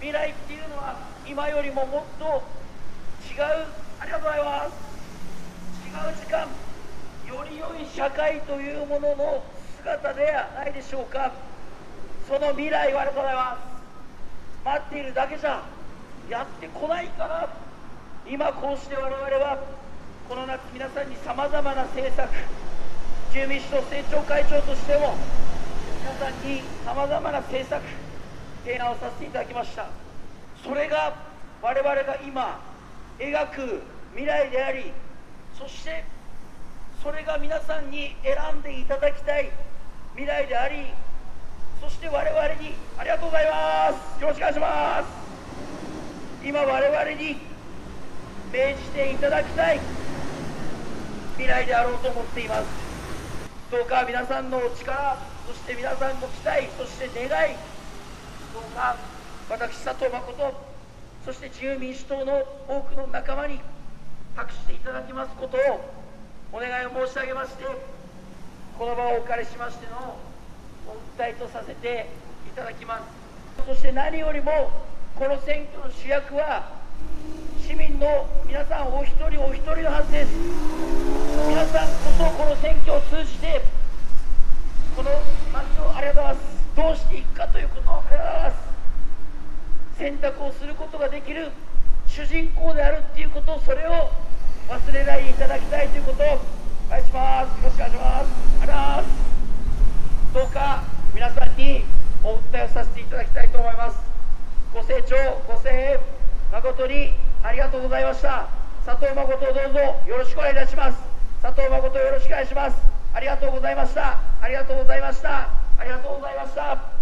未来っていうのは今よりももっと違うありがとうございます。違う時間より良い社会というものの姿ではないでしょうか。その未来をありがとうございます。待っているだけじゃやってこないから。今こうして我々はこの夏皆さんにさまざまな政策自由民主党政調会長としても皆さんにさまざまな政策提案をさせていただきました。それが我々が今描く未来でありそしてそれが皆さんに選んでいただきたい未来でありそして我々にありがとうございます。よろしくお願いします。今我々に命じていただきたい未来であろうと思っています。どうか皆さんのお力そして皆さんの期待そして願いどうか私佐藤誠そして自由民主党の多くの仲間に託していただきますことをお願いを申し上げましてこの場をお借りしましてのお訴えとさせていただきます。そして何よりもこの選挙の主役は市民の皆さんお一人お一人のはずです。皆さんこそこの選挙を通じてこの街をありがとうございます。どうしていくかということをありがとうございます。選択をすることができる主人公であるっていうことそれを忘れないでいただきたいということをお願いします。よろしくお願いします。ありがとうございますどうか皆さんにお訴えをさせていただきたいと思います。ご清聴ご声援誠にありがとうございました。佐藤誠をどうぞよろしくお願いいたします。佐藤誠よろしくお願いします。ありがとうございました。ありがとうございました。ありがとうございました。